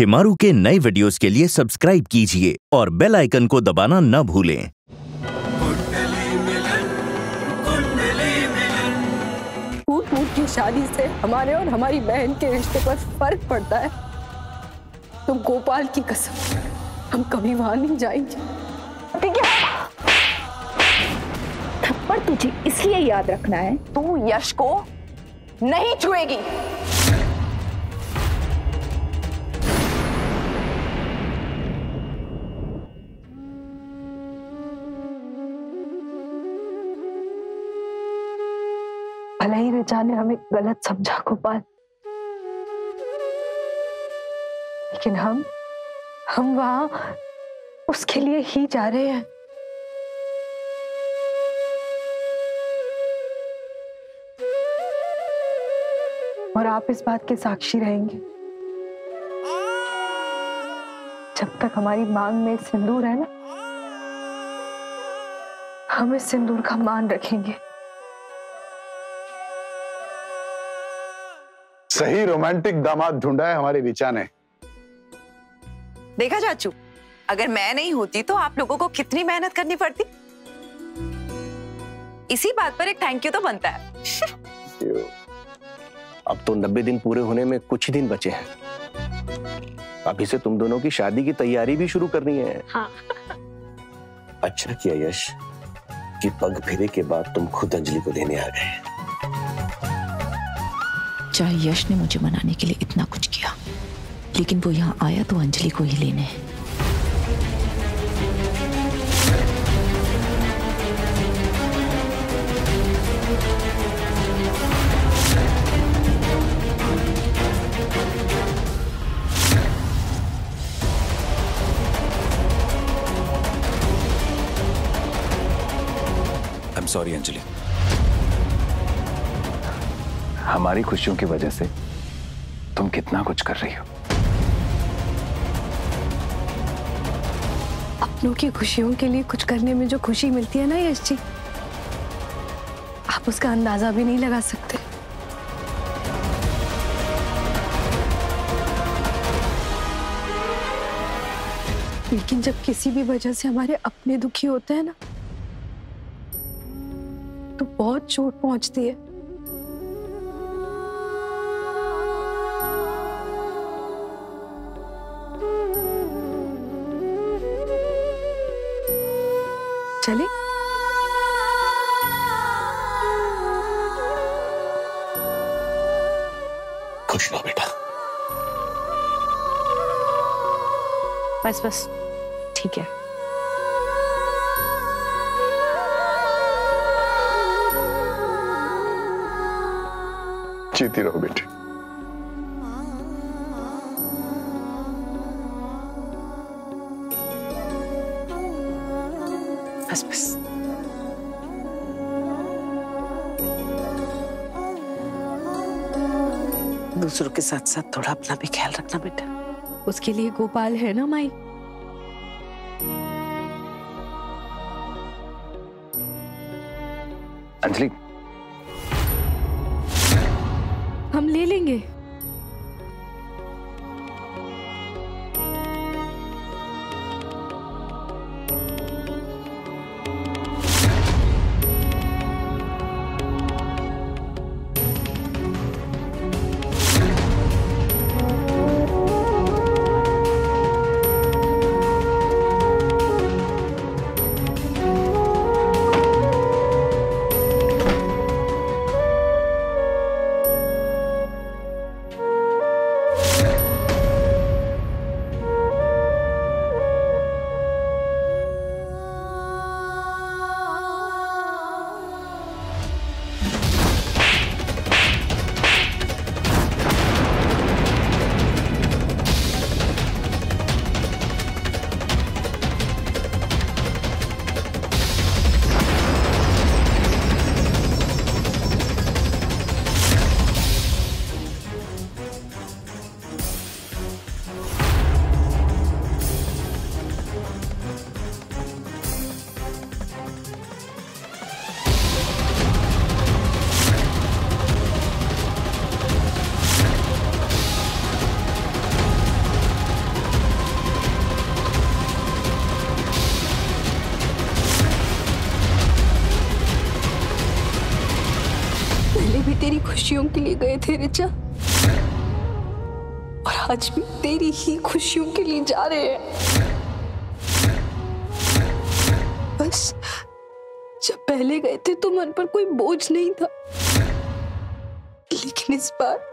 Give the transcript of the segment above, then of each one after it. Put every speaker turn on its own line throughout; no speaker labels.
शिमारू के नए वीडियोस के लिए सब्सक्राइब कीजिए और बेल आइकन को दबाना न भूलें।
फूट फूट की शादी से हमारे और हमारी बहन के रिश्ते पर फ़र्क पड़ता है। तो गोपाल की कसम, हम कभी वहाँ नहीं जाएँगे।
थप्पड़ तुझे इसलिए याद रखना है,
तू यश को नहीं छुएगी। भले ही ने हमें गलत समझा गोपाल लेकिन हम हम वहाँ उसके लिए ही जा रहे हैं। और आप इस बात के साक्षी रहेंगे। जब तक हमारी मांग में सिंदूर है ना, हम इस सिंदूर का मान रखेंगे।
सही रोमांटिक दामाद ढूंढा है हमारी रिचा ने।
देखा चाचू अगर मैं नहीं होती तो आप लोगों को कितनी मेहनत करनी पड़ती? इसी बात पर एक थैंक यू तो बनता है।
अब तो नब्बे दिन पूरे होने में कुछ ही दिन बचे हैं। अभी से तुम दोनों की शादी की तैयारी भी शुरू करनी है।
हाँ।
अच्छा किया यश कि पग फेरे के बाद तुम खुद अंजलि को देने आ गए।
चाहे यश ने मुझे मनाने के लिए इतना कुछ किया, लेकिन वो यहाँ आया तो अंजलि को ही लेने।
सॉरी अंजलि।
हमारी खुशियों की वजह से तुम कितना कुछ कर रही हो।
अपनों की खुशियों के लिए कुछ करने में जो खुशी मिलती है ना यश जी आप उसका अंदाज़ा भी नहीं लगा सकते। लेकिन जब किसी भी वजह से हमारे अपने दुखी होते हैं ना तो बहुत चोट पहुँचती है।
खुश रहो बेटा
बस बस ठीक है
जीती रहो बेटी
बस बस दूसरों के साथ साथ थोड़ा अपना भी ख्याल रखना बेटा।
उसके लिए गोपाल है ना माई?
अंजलि।
हम ले लेंगे। लिए गए थे रिचा और आज भी तेरी ही खुशियों के लिए जा रहे हैं। बस, जब पहले गए थे तो मन पर कोई बोझ नहीं था। लेकिन इस बार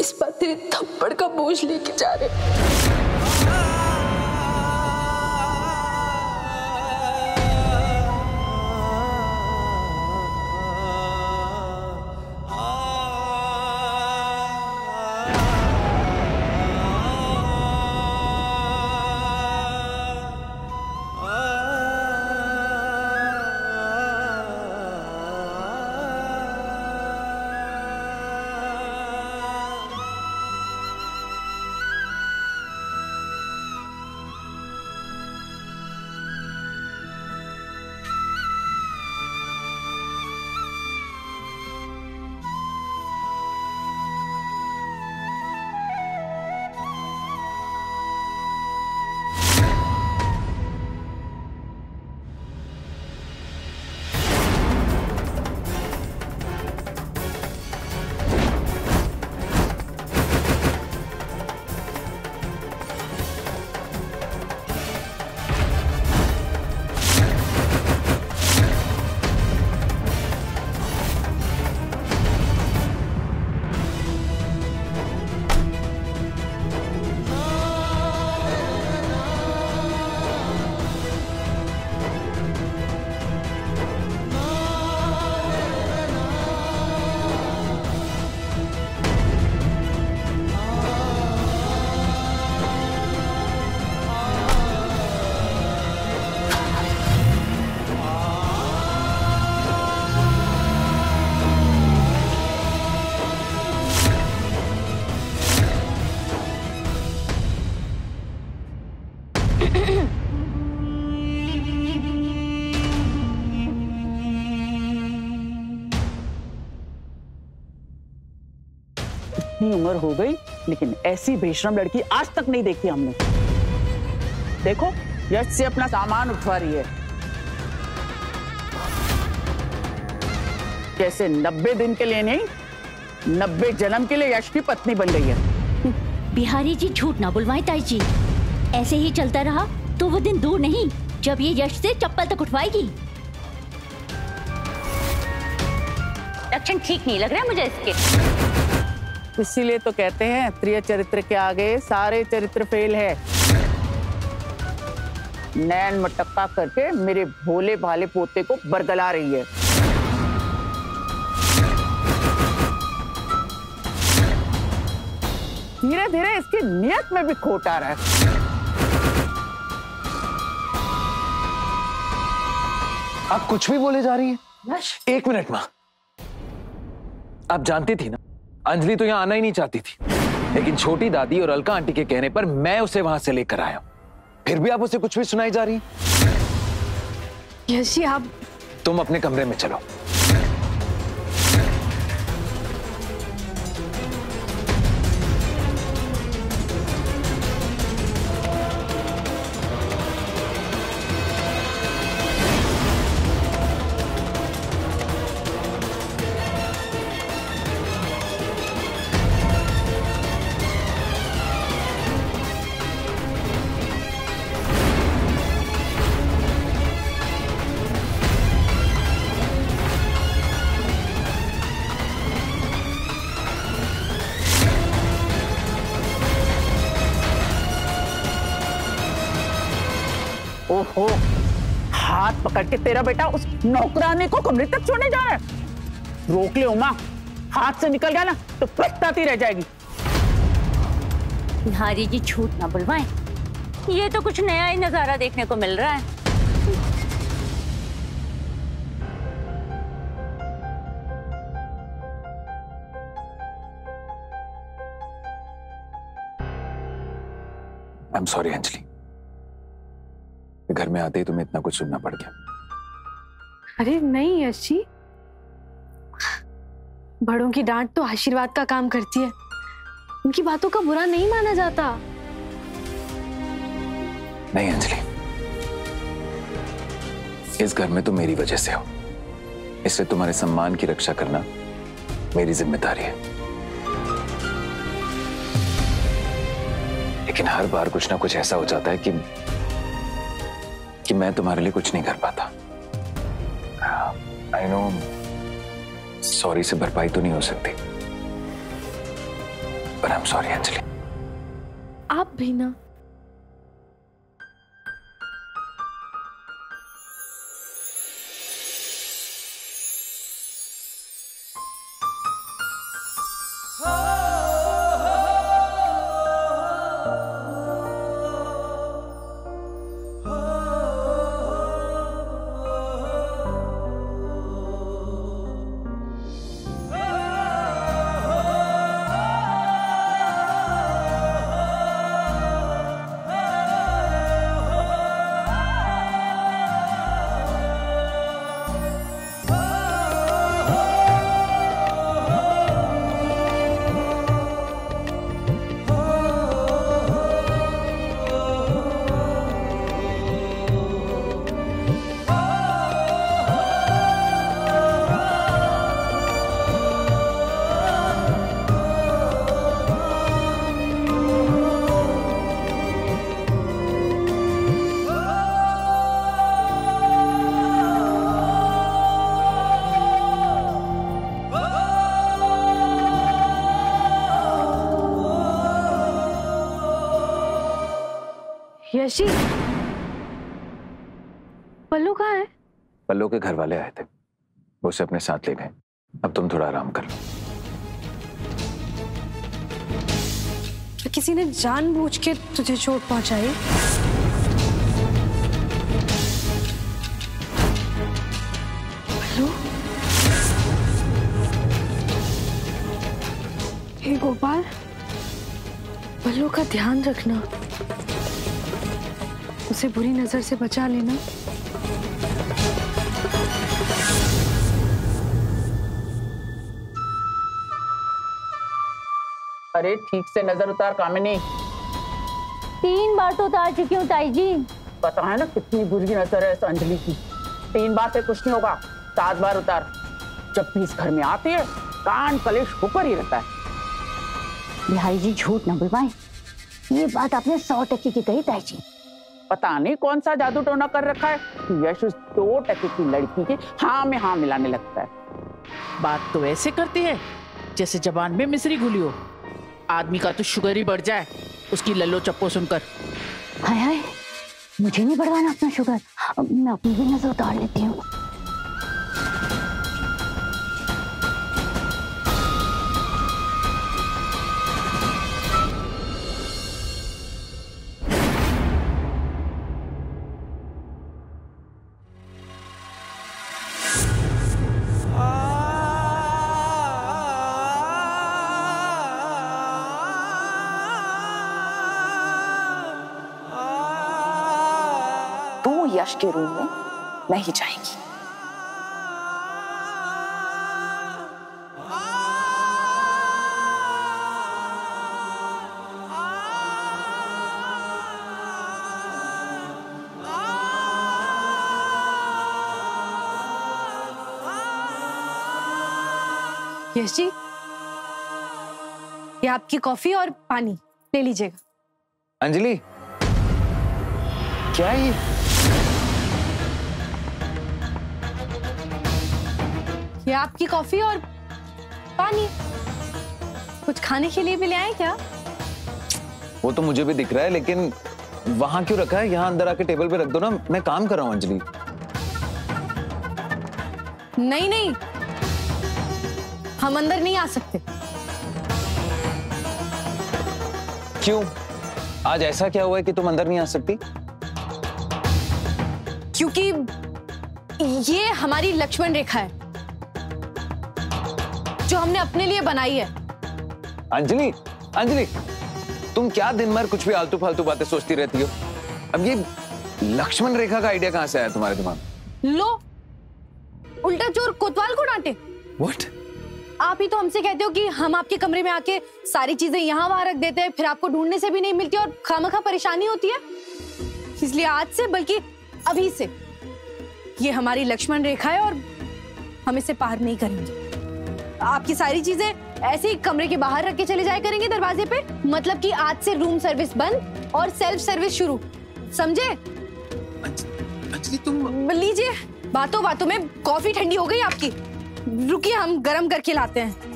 इस बार तेरे थप्पड़ का बोझ लेके जा रहे
इतनी उम्र हो गई लेकिन ऐसी बेशरम लड़की आज तक नहीं देखी हमने। देखो यश से अपना सामान उठवा रही है। जैसे नब्बे दिन के लिए नहीं नब्बे जन्म के लिए यश की पत्नी बन गई है।
बिहारी जी झूठ ना बुलवाए ताई जी। ऐसे ही चलता रहा तो वो दिन दूर नहीं जब ये यश से चप्पल तक उठवाएगी। लक्षण ठीक नहीं लग रहा है मुझे इसके।
इसीलिए तो कहते हैं त्रिय चरित्र के आगे सारे चरित्र फेल है। नैन मटक्का करके मेरे भोले भाले पोते को बरगला रही है। धीरे धीरे इसकी नियत में भी खोट आ रहा है।
आप कुछ भी बोले जा रही है। एक मिनट माँ। आप जानती थी ना? अंजलि तो यहाँ आना ही नहीं चाहती थी। लेकिन छोटी दादी और अलका आंटी के कहने पर मैं उसे वहाँ से लेकर आया हूँ। फिर भी आप उसे कुछ भी सुनाई जा रही
यशी जी आप
तुम अपने कमरे में चलो।
ओहो हाथ पकड़ के तेरा बेटा उस नौकरानी को कमरे तक छोड़ने जा रहा है। रोक ले उमा। हाथ से निकल गया ना तो पछताती रह जाएगी।
बिहारी जी झूठ ना बुलवाए। ये तो कुछ नया ही नज़ारा देखने को मिल रहा है।
आई एम सॉरी अंजलि घर में आते ही तुम्हें इतना कुछ सुनना पड़ गया।
अरे नहीं यश। जी बड़ों की डांट तो आशीर्वाद का काम करती है। उनकी बातों का बुरा नहीं माना जाता।
नहीं अंजलि। इस घर में तुम मेरी वजह से हो। इसलिए तुम्हारे सम्मान की रक्षा करना मेरी ज़िम्मेदारी है। लेकिन हर बार कुछ ना कुछ ऐसा हो जाता है कि कि मैं तुम्हारे लिए कुछ नहीं कर पाता। आई नो सॉरी से भरपाई तो नहीं हो सकती। पर आई एम सॉरी अंजलि
आप भी ना यशी पल्लू कहाँ है?
पल्लू के घर वाले आए थे। वो उसे अपने साथ ले गए। अब तुम थोड़ा आराम कर। लो
किसी ने जानबूझ के तुझे चोट पहुंचाई? पल्लू? हे गोपाल पल्लू का ध्यान रखना। उसे बुरी नज़र से बचा लेना।
अरे ठीक से नज़र उतार कामिनी।
तीन बार तो उतार चुकी हूँ ताई जी।
पता है ना कितनी बुरी नज़र है इस अंजलि की। तीन बार से कुछ नहीं होगा सात बार उतार। जब भी इस घर में आती है कान कलेश ऊपर ही रहता है।
बिहारी जी झूठ ना बुलवाए। ये बात आपने सौ टके की कही ताई जी।
पता नहीं कौन सा जादू टोना कर रखा है कि यश उस दो टके की लड़की के हाँ में हाँ मिलाने लगता है। बात तो ऐसे करती है जैसे जबान में मिश्री घुली हो। आदमी का तो शुगर ही बढ़ जाए उसकी लल्लो चप्पो सुनकर।
हाय हाय मुझे नहीं बढ़वाना अपना शुगर। मैं अपनी भी नज़र उतार लेती हूँ।
यश के रूम में नहीं जाएगी।
यश जी ये आपकी कॉफ़ी और पानी ले लीजिएगा।
अंजलि क्या ये?
ये आपकी कॉफ़ी और पानी। कुछ खाने के लिए भी ले आए क्या?
वो तो मुझे भी दिख रहा है लेकिन वहाँ क्यों रखा है? यहाँ अंदर आके टेबल पे रख दो ना मैं काम कर रहा हूँ अंजलि।
नहीं नहीं। हम अंदर नहीं आ सकते।
क्यों? आज ऐसा क्या हुआ है कि तुम अंदर नहीं आ सकती?
क्योंकि ये हमारी लक्ष्मण रेखा है। जो हमने अपने लिए बनाई है।
अंजलि अंजलि तुम क्या दिन भर कुछ भी आलतू फालतू बातें सोचती रहती हो? अब ये लक्ष्मण रेखा का आइडिया कहाँ से आया तुम्हारे दिमाग
लो। उल्टा चोर कोतवाल को डांटे।
व्हाट
आप ही तो हमसे कहते हो कि हम आपके कमरे में आके सारी चीज़ें यहाँ वहाँ रख देते हैं फिर आपको ढूँढने से भी नहीं मिलती और खामखा परेशानी होती है। इसलिए आज से बल्कि अभी से ये हमारी लक्ष्मण रेखा है और हम इसे पार नहीं करेंगे। आपकी सारी चीज़ें ऐसे ही कमरे के बाहर रख के चले जाए करेंगे दरवाजे पे? मतलब कि आज से रूम सर्विस बंद और सेल्फ सर्विस शुरू। समझे?
अंजलि तुम
लीजिए। बातों बातों में कॉफ़ी ठंडी हो गई आपकी। रुकिए हम गरम करके लाते हैं।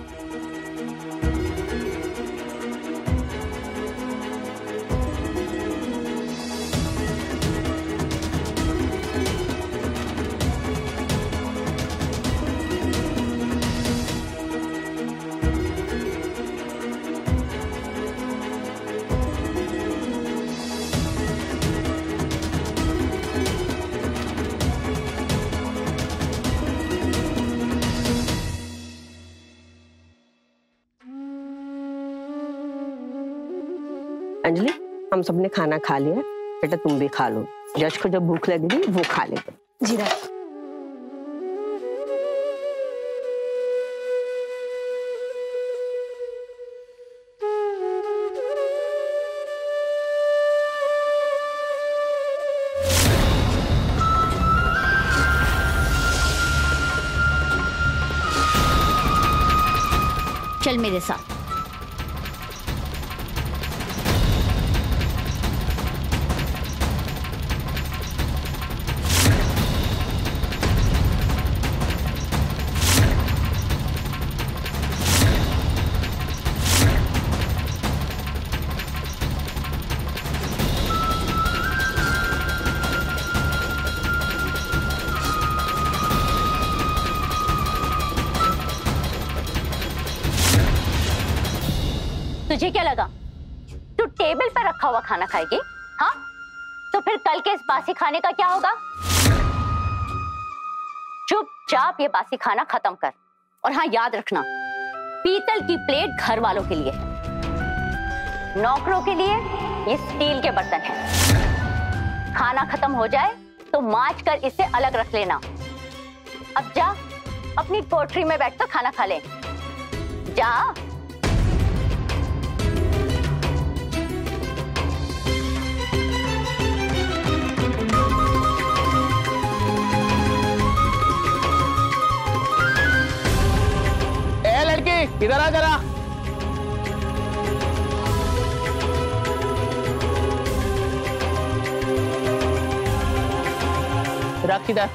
अंजलि हम सबने खाना खा लिया। बेटा, तुम भी खा लो। यश को जब भूख लगेगी वो खा लेगा
जी दादी
चल मेरे साथ। खाएगी? हाँ? तो फिर कल के इस बासी खाने का क्या होगा? चुपचाप ये बासी खाना खत्म कर। और हाँ याद रखना, पीतल की प्लेट घर वालों के लिए नौकरों के लिए ये स्टील के बर्तन है। खाना खत्म हो जाए तो मांज कर इसे अलग रख लेना। अब जा, अपनी पोट्री में बैठकर खाना खा ले। जा।
इधर आ जरा। रख इधर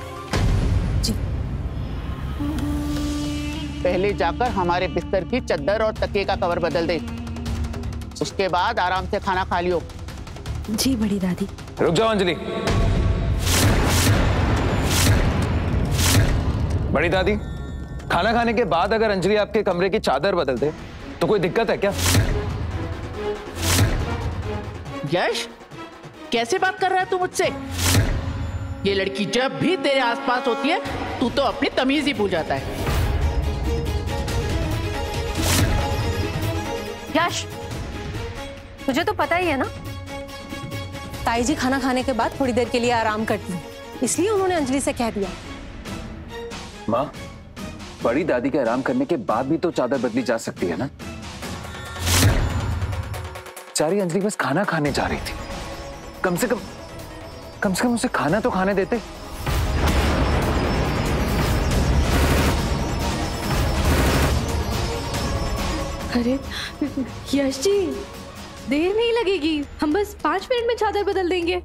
पहले जाकर हमारे बिस्तर की चद्दर और तकिए का कवर बदल दे। उसके बाद आराम से खाना खा लियो।
जी बड़ी दादी।
रुक जाओ अंजलि। बड़ी दादी। खाना खाने के बाद अगर अंजलि आपके कमरे की चादर बदल दे तो कोई दिक्कत है क्या?
यश कैसे बात कर रहा है तू मुझसे? ये लड़की जब भी तेरे आसपास होती है तू तो अपनी तमीज ही भूल जाता है।
यश तुझे तो पता ही है ना? ताई जी खाना खाने के बाद थोड़ी देर के लिए आराम करती है इसलिए उन्होंने अंजलि से कह दिया।
माँ बड़ी दादी के आराम करने के बाद भी तो चादर बदली जा सकती है ना? चारी अंजलि बस खाना खाने जा रही थी। कम से कम कम से कम उसे खाना तो खाने देते।
अरे, यश जी, देर नहीं लगेगी। हम बस पाँच मिनट में चादर बदल देंगे।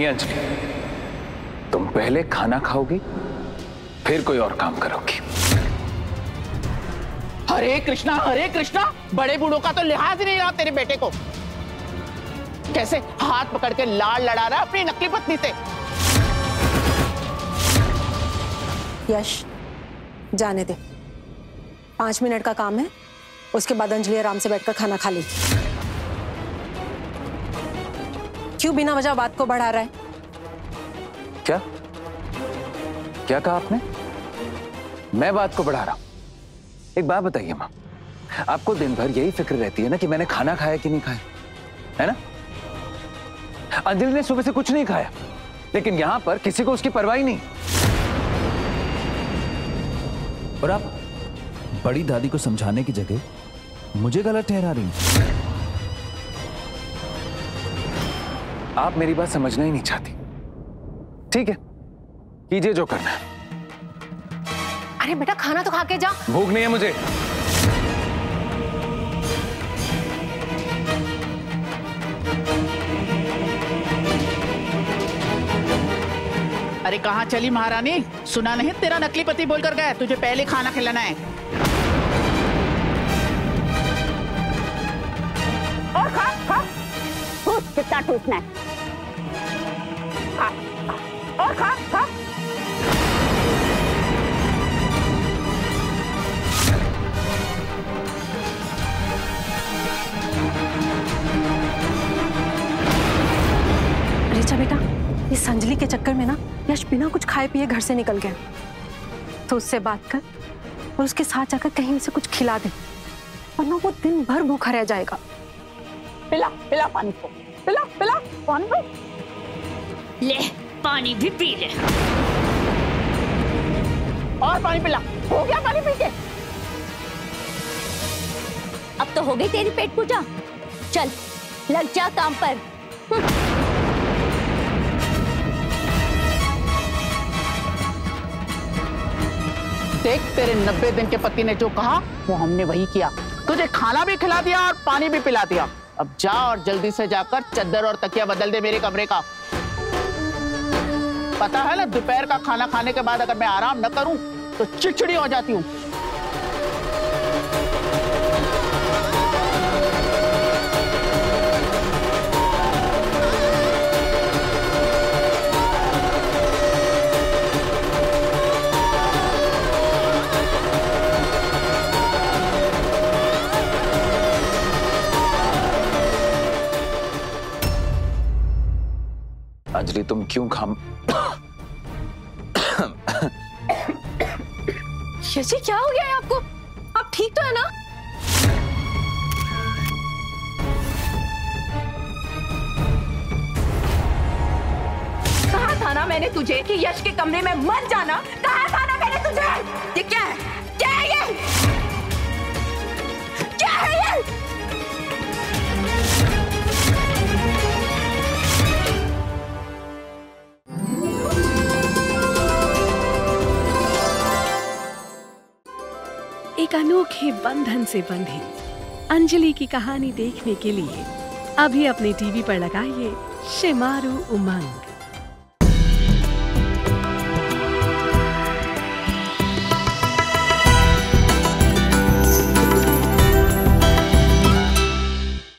नहीं अंजलि तुम पहले खाना खाओगी फिर कोई और काम करोगी।
हरे कृष्णा हरे कृष्णा! बड़े बूढ़ों का तो लिहाज ही नहीं रहा तेरे बेटे को। कैसे हाथ पकड़ के लाड़ लड़ा रहा है अपनी नकली पत्नी से?
यश जाने दे। पाँच मिनट का काम है
उसके बाद अंजलि आराम से बैठकर खाना खा ली क्यों बिना वजह बात को बढ़ा रहा है?
क्या? क्या कहा आपने? मैं बात को बढ़ा रहा हूँ। एक बात बताइए माँ। आपको दिन भर यही फ़िक्र रहती है ना कि मैंने खाना खाया कि नहीं खाया? है ना? अंजलि ने सुबह से कुछ नहीं खाया लेकिन यहाँ पर किसी को उसकी परवाह ही नहीं।
और आप बड़ी दादी को समझाने की जगह मुझे गलत ठहरा रही हैं।
आप मेरी बात समझना ही नहीं चाहती। ठीक है? कीजिए जो करना है।
अरे बेटा खाना तो खा के जा।
भूख नहीं है मुझे।
अरे कहाँ चली महारानी? सुना नहीं तेरा नकली पति बोलकर गया तुझे पहले खाना खिलाना है।
और खा खा। कितना ठूसना है। खा, और खा खा।
रिचा बेटा इस अंजलि के चक्कर में ना यश बिना कुछ खाए पिए घर से निकल गया। तो उससे बात कर और उसके साथ जाकर कहीं उसे कुछ खिला दे वरना वो दिन भर भूखा रह जाएगा।
पिला पिला पानी को। पिला पिला पानी पी
ले पानी भी पी ले।
और पानी पिला। हो गया पानी पी के।
अब तो हो गई तेरी पेट पूजा। चल लग जा काम पर।
देख तेरे नब्बे दिन के पति ने जो कहा वो हमने वही किया। तुझे खाना भी खिला दिया और पानी भी पिला दिया। अब जा और जल्दी से जाकर चद्दर और तकिया बदल दे मेरे कमरे का। पता है ना, दोपहर का खाना खाने के बाद अगर मैं आराम न करूँ तो चिड़चिड़ी हो जाती हूँ।
अंजलि, तुम क्यों खाम
यशी क्या हो गया है आपको? आप ठीक तो है ना?
कहा था ना मैंने तुझे कि यश के कमरे में मत जाना? कहा था ना मैंने तुझे? ये क्या है?
एक अनोखे बंधन से बंधे अंजलि की कहानी देखने के लिए अभी अपने टीवी पर लगाइए शिमारू उमंग।